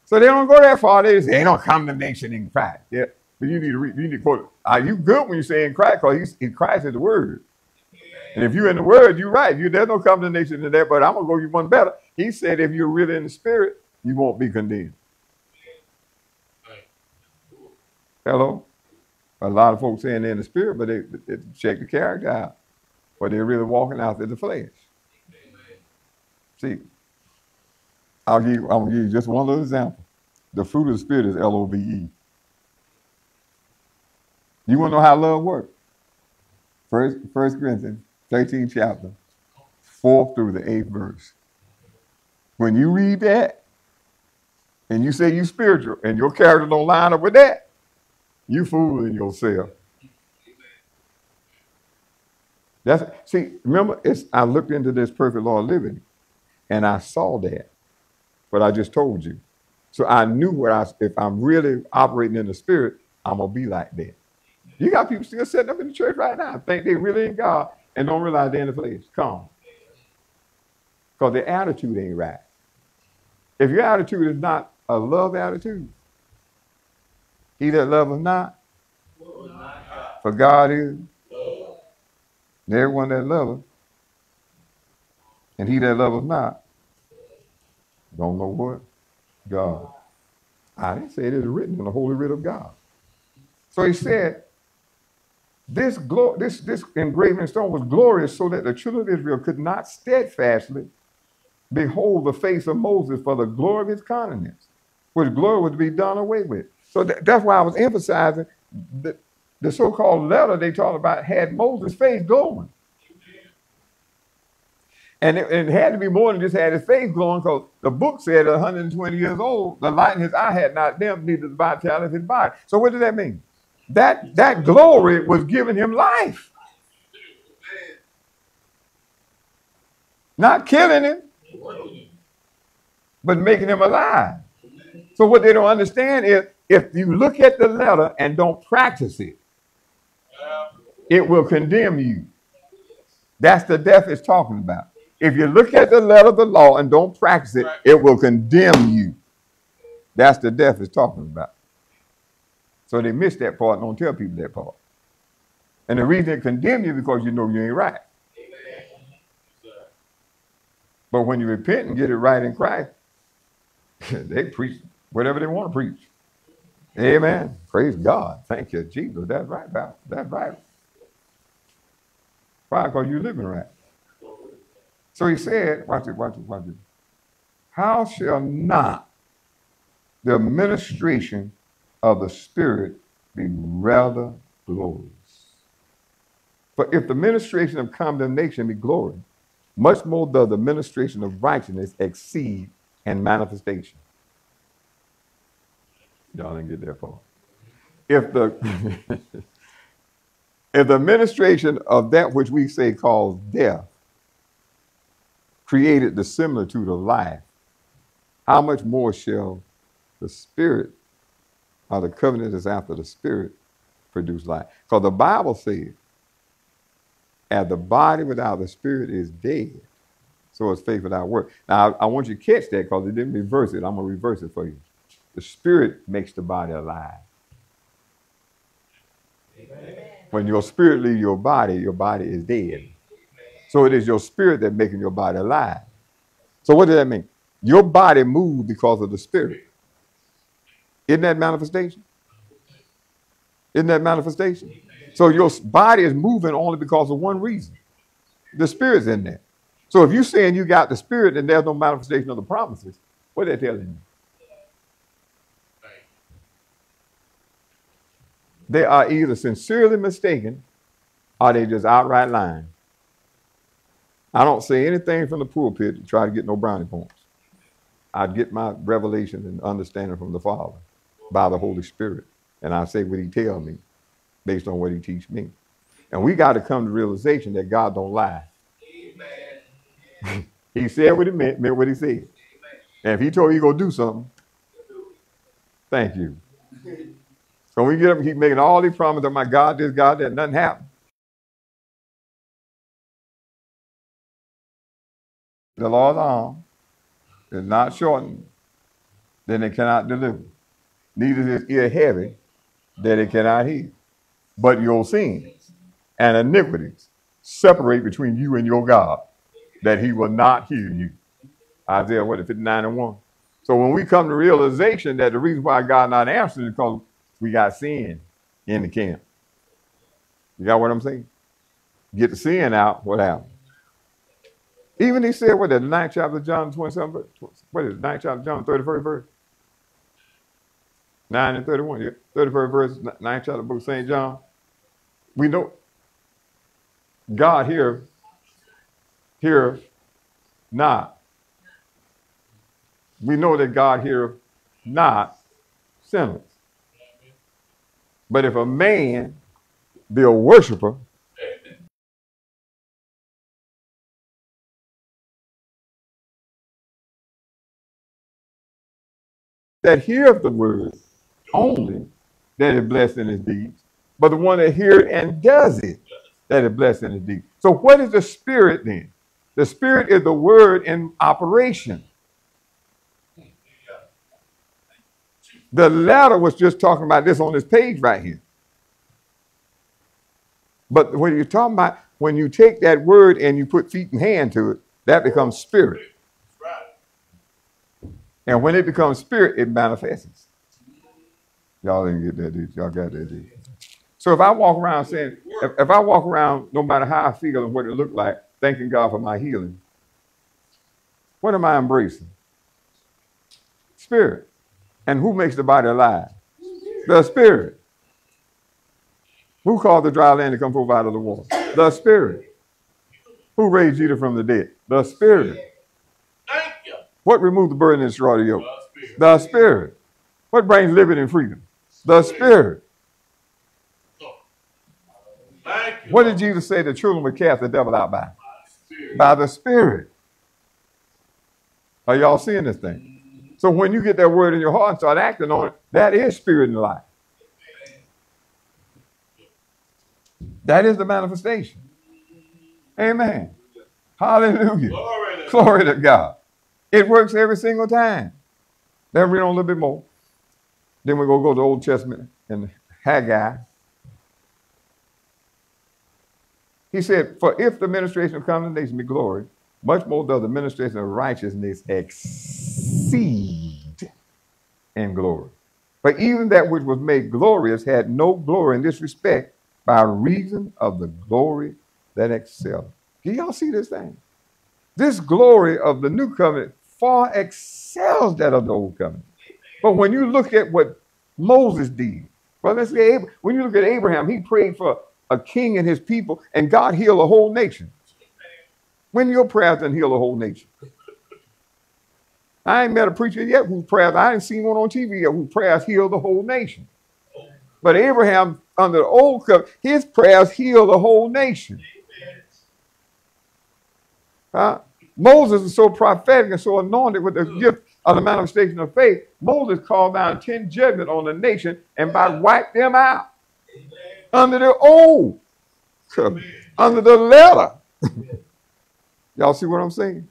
So they don't go that far. They say, ain't no condemnation in Christ. Yeah. But you need to read, you need to quote, are you good when you say in Christ? Because in Christ is the word. And if you're in the word, you're right. You, there's no condemnation in that, but I'm going to go you one better. He said, if you're really in the spirit, you won't be condemned. Hello? A lot of folks saying they're in the spirit, but they, they check the character out. But they're really walking out in the flesh. See, I'll give, I'll give you just one little example. The fruit of the Spirit is L O V E. You want to know how love works? First, First Corinthians 13 chapter, 4th through the 8th verse. When you read that, and you say you spiritual, and your character don't line up with that, You fooling yourself. That's see, remember, it's I looked into this perfect law of living and I saw that. What I just told you. So I knew what I if I'm really operating in the spirit, I'm gonna be like that. You got people still sitting up in the church right now, think they really in God and don't realize they're in the place. Come. Because their attitude ain't right. If your attitude is not a love attitude, he that loveth not, for God is, and everyone that loveth, and he that loveth not, don't know what? God. I didn't say it is written in the holy writ of God. So he said, this, glo- this, this engraving stone was glorious so that the children of Israel could not steadfastly behold the face of Moses for the glory of his countenance, which glory to be done away with. So that, that's why I was emphasizing that the so-called letter they talked about had Moses' face glowing. And it, it had to be more than just had his face glowing because the book said at 120 years old, the light in his eye had not dimmed, neither the vitality of his body. So what does that mean? That that glory was giving him life. Not killing him, but making him alive. So what they don't understand is if you look at the letter and don't practice it, it will condemn you. That's the death it's talking about. If you look at the letter of the law and don't practice it, it will condemn you. That's the death it's talking about. So they miss that part and don't tell people that part. And the reason they condemn you is because you know you ain't right. But when you repent and get it right in Christ, <laughs> they preach whatever they want to preach. Amen. Praise God. Thank you, Jesus. That's right, pal. That's right. Why? Because you're living right. So he said, watch it, watch it, watch it. How shall not the administration of the Spirit be rather glorious? For if the ministration of condemnation be glory, much more does the ministration of righteousness exceed in manifestation. Y'all didn't get that far. If the <laughs> if the administration of that which we say calls death created the similitude of life, how much more shall the spirit or the covenant is after the spirit produce life? Because the Bible says, as the body without the spirit is dead, so is faith without work. Now, I, I want you to catch that because it didn't reverse it. I'm going to reverse it for you. The spirit makes the body alive. When your spirit leaves your body, your body is dead. So it is your spirit that making your body alive. So what does that mean? Your body moves because of the spirit. Isn't that manifestation? Isn't that manifestation? So your body is moving only because of one reason. The spirit's in there. So if you're saying you got the spirit and there's no manifestation of the promises, what are they telling you? They are either sincerely mistaken or they just outright lying. I don't say anything from the pulpit to try to get no brownie points. I get my revelation and understanding from the Father by the Holy Spirit. And I say what he tells me based on what he teaches me. And we got to come to realization that God don't lie. <laughs> he said what he meant, meant what he said. And if he told you go do something, thank you. <laughs> So when we get up and keep making all these promises of my God, this, God, that, nothing happened. The Lord's arm is not shortened, then it cannot deliver. Neither is his ear heavy, that it cannot hear. But your sins and iniquities separate between you and your God, that he will not hear you. Isaiah, what, 59 and 1. So when we come to realization that the reason why God not answering is because we got sin in the camp. You got what I'm saying? Get the sin out, what happens? Even he said, what, the ninth chapter of John 27, verse, what is it, ninth chapter of John, 31st verse? 9 and 31, yeah. 31st verse, ninth chapter of the book of St. John. We know God here, here not. We know that God hear not sinners. But if a man be a worshiper, that heareth the word only, that is blessed in his deeds, but the one that hears and does it, that is blessed in his deeds. So, what is the spirit then? The spirit is the word in operation. The latter was just talking about this on this page right here. But when you're talking about when you take that word and you put feet and hand to it, that becomes spirit. And when it becomes spirit, it manifests. Y'all didn't get that, did? Y'all got that, did? So if I walk around saying, if, if I walk around, no matter how I feel and what it looked like, thanking God for my healing, what am I embracing? Spirit. And who makes the body alive? The spirit. Who caused the dry land to come forth out of the water? The spirit. Who raised Jesus from the dead? The spirit. What removed the burden and the yoke? The Spirit. What brings liberty and freedom? The Spirit. Thank you. What did Jesus say the children would cast the devil out by? By the Spirit. Are y'all seeing this thing? Mm-hmm. So when you get that word in your heart and start acting on it, that is spirit and life. That is the manifestation. Mm-hmm. Amen. Hallelujah. Glory to God. It works every single time. Then read on a little bit more. Then we go go to Old Testament and Haggai. He said, For if the administration of condemnation be glory, much more does the administration of righteousness exceed in glory. But even that which was made glorious had no glory in this respect by reason of the glory that excelled. Do y'all see this thing? This glory of the new covenant far excels that of the old covenant. But when you look at what Moses did, well, when you look at Abraham, he prayed for a king and his people, and God healed a whole nation. When your prayers done heal a whole nation. I ain't met a preacher yet whose prayers, I ain't seen one on TV yet whose prayers healed the whole nation. But Abraham, under the old covenant, his prayers healed the whole nation. Huh? Moses is so prophetic and so anointed with the gift of the manifestation of faith. Moses called down 10 judgment on the nation and by wiped them out under the old, under the letter. <laughs> Y'all see what I'm saying?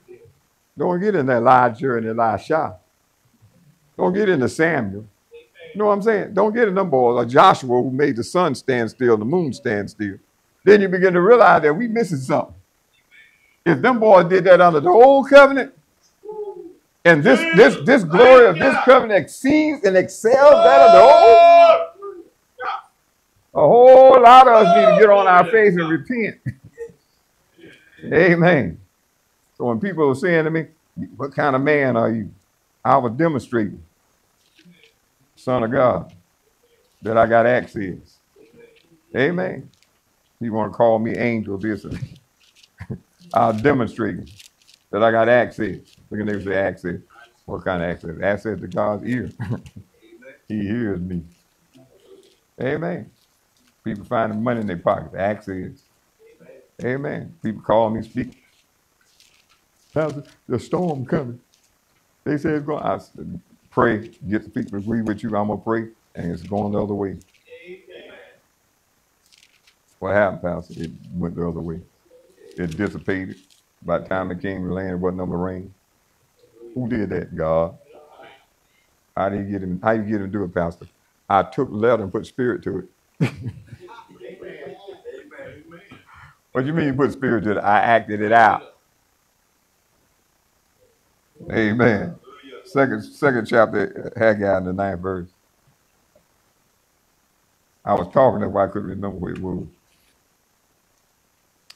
Don't get in that Elijah and Elisha. Don't get into Samuel. You know what I'm saying? Don't get in them boys like Joshua who made the sun stand still, the moon stand still. Then you begin to realize that we missing something. If them boys did that under the old covenant, and this this this glory of this covenant exceeds and excels that of the old, a whole lot of us need to get on our face and repent. <laughs> Amen. So when people are saying to me, "What kind of man are you?" I was demonstrating, Son of God, that I got access. Amen. You want to call me angel this? I'll demonstrate that I got access. Look at them say access. What kind of access? Access to God's ear. <laughs> he hears me. Amen. People finding money in their pockets. Access. Amen. People call me, speak. Pastor, the storm coming. They say it's going. I pray, get the people to agree with you. I'm gonna pray, and it's going the other way. What happened, Pastor? It went the other way. It dissipated. By the time it came to land, it wasn't no rain. Who did that? God. How did you get him? How you get him to do it, Pastor? I took letter and put spirit to it. <laughs> What do you mean you put spirit to it? I acted it out. Amen. Second, second chapter, Haggai in the ninth verse. I was talking, that's why I couldn't remember what it was.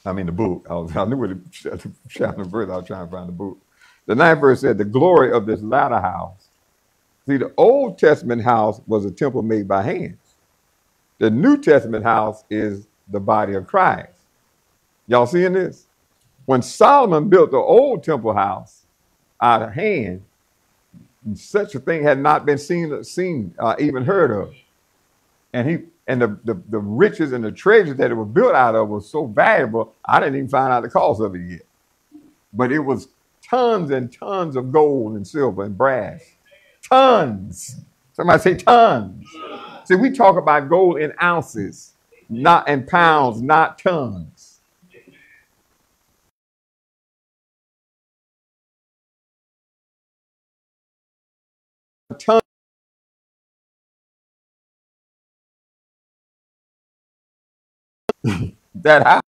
I mean the book. I, was, <laughs> I knew what <laughs> the chapter verse. I was trying to find the book. The ninth verse said, "The glory of this latter house." See, the Old Testament house was a temple made by hands. The New Testament house is the body of Christ. Y'all seeing this? When Solomon built the old temple house out of hand, such a thing had not been seen, seen, uh, even heard of. And he and the, the, the riches and the treasures that it was built out of was so valuable, I didn't even find out the cost of it yet. But it was tons and tons of gold and silver and brass. Tons. Somebody say tons. See, we talk about gold in ounces, not in pounds, not tons. A Ton that house.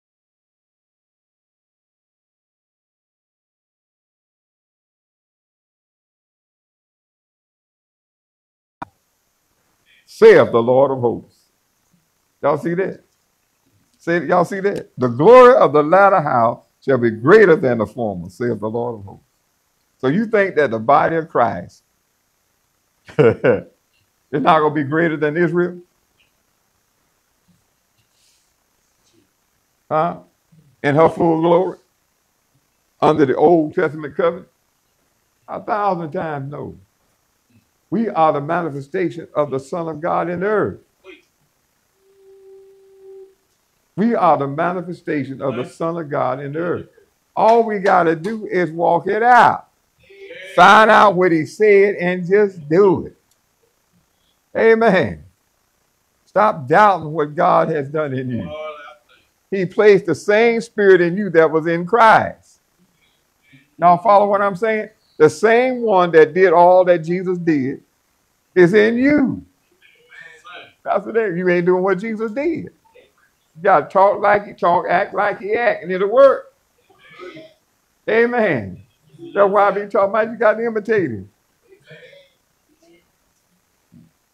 saith the Lord of hosts. Y'all see that? Say, y'all see that? The glory of the latter house shall be greater than the former, saith the Lord of hosts. So you think that the body of Christ <laughs> is not going to be greater than Israel? Huh? In her full glory? Under the Old Testament covenant? A thousand times no. We are the manifestation of the Son of God in the earth. We are the manifestation of the Son of God in the earth. All we got to do is walk it out. Find out what he said and just do it. Amen. Stop doubting what God has done in you. He placed the same spirit in you that was in Christ. Now, follow what I'm saying? The same one that did all that Jesus did is in you. Pastor Dave, you ain't doing what Jesus did. You got to talk like he talk, act like he act, and it'll work. Amen. That's why I be talking about you got to imitate him.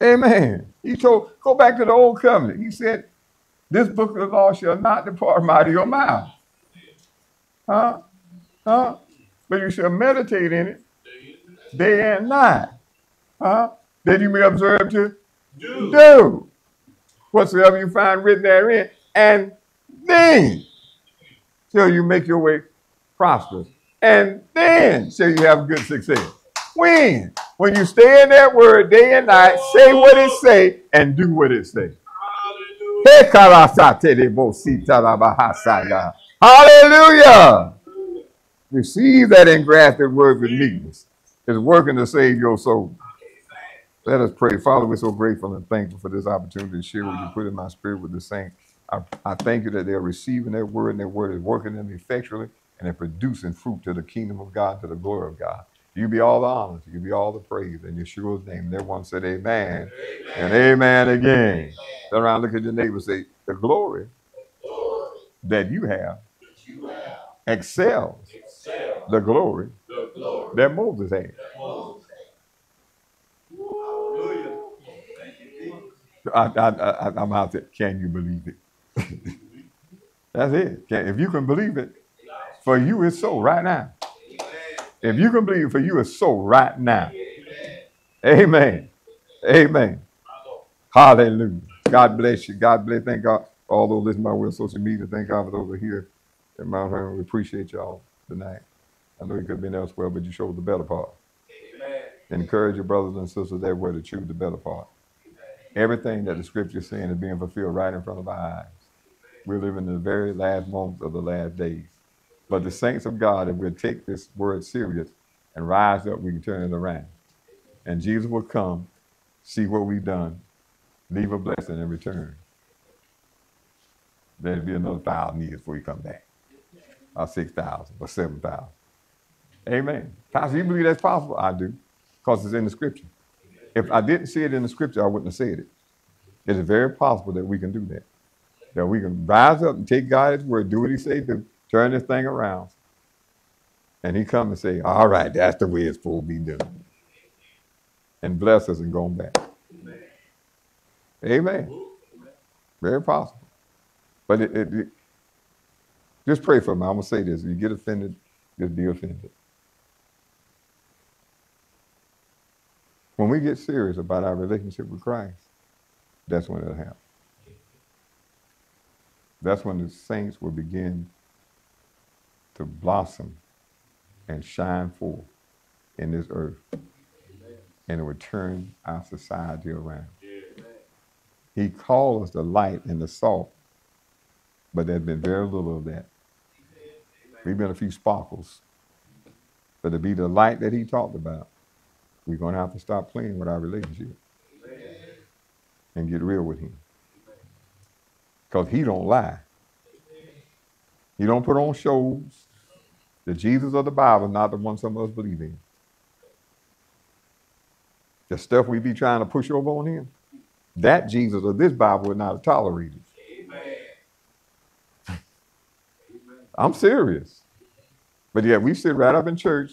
Amen. He told, go back to the old covenant. He said, this book of the law shall not depart out of your mouth. Huh? Huh? But you shall meditate in it day and night. Huh? That you may observe to do. do. Whatsoever you find written therein, and then shall you make your way prosperous. And then shall you have good success. When? When you stay in that word day and night, say what it say, and do what it say. Hallelujah. Receive that engrafted word with meekness. It's working to save your soul. Let us pray. Father, we're so grateful and thankful for this opportunity to share what you put in my spirit with the saints. I, I thank you that they're receiving that word and that word is working them effectually and they're producing fruit to the kingdom of God, to the glory of God. You be all the honor, you be all the praise in Yeshua's name. Everyone said amen, amen. and amen again. Turn around, look at your neighbor, say, the glory that you have, excels, the, glory that Moses had. I, I, I, am out there. Can you believe it? <laughs> That's it. if you can believe it, for you it's so right now. If you can believe it, for you it's so right now. Amen. Amen. Hallelujah. God bless you. God bless. Thank God for all those listening by way of social media. Thank God for those who are here at Mount Hermon. We appreciate y'all tonight. I know you could have been elsewhere, but you showed the better part. Amen. Encourage your brothers and sisters everywhere to choose the better part. Everything that the scripture is saying is being fulfilled right in front of our eyes. We're living in the very last moments of the last days. But the saints of God, if we take this word serious and rise up, we can turn it around. And Jesus will come, see what we've done, leave a blessing in return. There'll be another thousand years before you come back. Or 6,000 or 7,000. Amen. Pastor, you believe that's possible? I do, because it's in the scripture. If I didn't see it in the scripture, I wouldn't have said it. It is very possible that we can do that. That we can rise up and take God's word, do what he says, to turn this thing around. And he come and say, all right, that's the way it's supposed to be done. And bless us and go back. Amen. Amen. Very possible. But it, it, it, just pray for me. I'm going to say this. If you get offended, just be offended. When we get serious about our relationship with Christ, that's when it'll happen. That's when the saints will begin to blossom and shine forth in this earth and it would turn our society around. He called us the light and the salt, but there's been very little of that. We've been a few sparkles. But to be the light that he talked about, we're going to have to stop playing with our relationship and get real with him. Because he don't lie. He don't put on shows. The Jesus of the Bible is not the one some of us believe in. The stuff we be trying to push over on him, that Jesus of this Bible would not have tolerated. I'm serious. But yeah, we sit right up in church.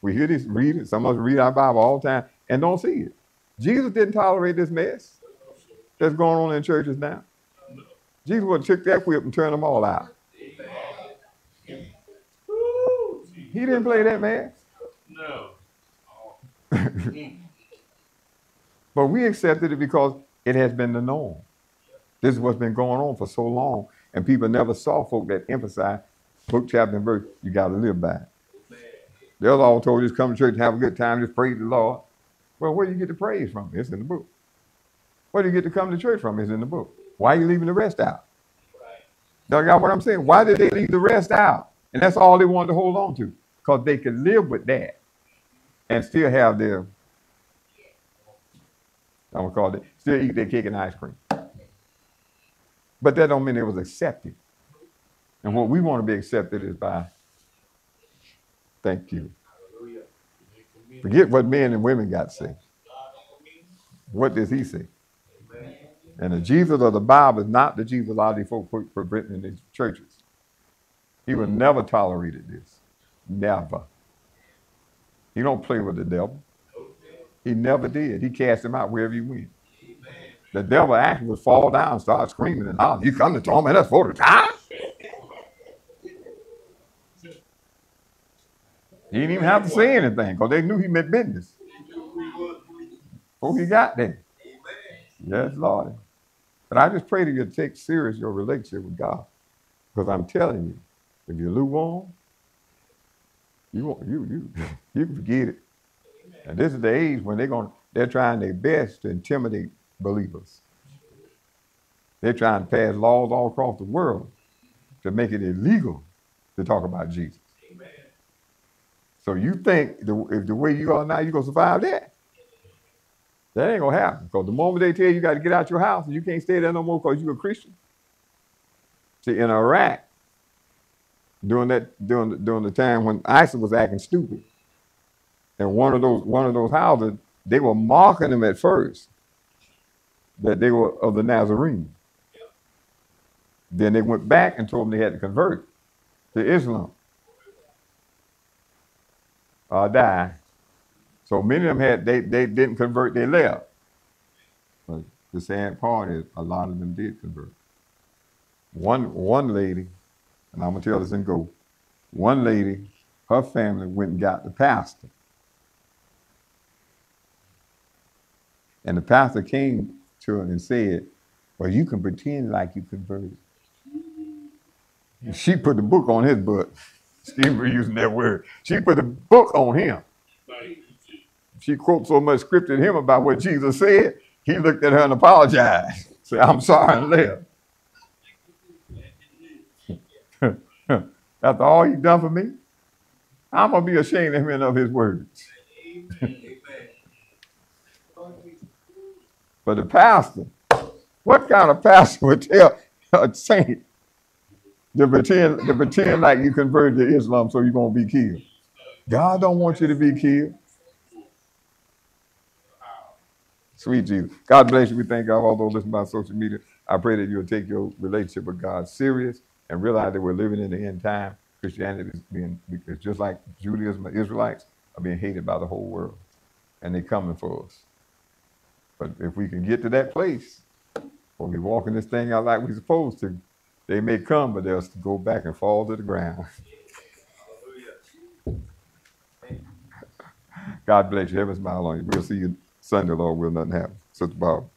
We hear this, read it. Some of us read our Bible all the time and don't see it. Jesus didn't tolerate this mess that's going on in churches now. Jesus would took that whip and turn them all out. Woo, He didn't play that man. No. <laughs> But we accepted it because it has been the norm. This is what's been going on for so long. And people never saw folk that emphasize book, chapter, and verse. You got to live by it. They're all told just come to church and have a good time, just praise the Lord. Well, where do you get the praise from? It's in the book. Where do you get to come to church from? It's in the book. Why are you leaving the rest out? Y'all got what I'm saying? Why did they leave the rest out? And that's all they wanted to hold on to. Because they could live with that and still have their, I'm gonna call it, still eat their cake and ice cream. But that don't mean it was accepted. And what we want to be accepted is by, thank you. Forget what men and women got to say. What does he say? And the Jesus of the Bible is not the Jesus a lot of these folk put put written in these churches. He would never tolerated this. Never. He don't play with the devil. He never did. He cast him out wherever he went. The devil actually would fall down start screaming and hollering. You come to torment us for the time? He didn't even have to say anything because they knew he meant business. Before he got there. Yes, Lord. But I just pray that you take serious your relationship with God. Because I'm telling you, if you're lukewarm, you won't, you you <laughs> you can forget it. And this is the age when they're going they're trying their best to intimidate believers. They're trying to pass laws all across the world to make it illegal to talk about Jesus. So you think the, if the way you are now, you're gonna survive that? That ain't gonna happen. Because the moment they tell you you got to get out your house and you can't stay there no more because you're a Christian. See, in Iraq, during that during during the time when ISIS was acting stupid, and one of those one of those houses, they were mocking them at first that they were of the Nazarene. Then they went back and told them they had to convert to Islam or die. So many of them had they, they didn't convert, they left. But the sad part is a lot of them did convert. One one lady, and I'm gonna tell this and go. One lady, her family went and got the pastor. And the pastor came to her and said, Well, you can pretend like you converted. She put the book on his butt. Steve was using that word. She put the book on him. She quotes so much scripture to him about what Jesus said. He looked at her and apologized. Said, I'm sorry and left. After all he done for me, I'm gonna be ashamed of him and of his words. <laughs> But the pastor, what kind of pastor would tell a saint to pretend to pretend like you converted to Islam so you're gonna be killed? God don't want you to be killed. Sweet Jesus. God bless you. We thank God all those listening by social media. I pray that you'll take your relationship with God serious and realize that we're living in the end time. Christianity is being it's just like Judaism, the Israelites are being hated by the whole world. And they're coming for us. But if we can get to that place where we walking this thing out like we're supposed to, they may come, but they'll go back and fall to the ground. <laughs> God bless you. Heaven smile on you. We'll see you Sunday, Lord. Will nothing happen. Sister Bob.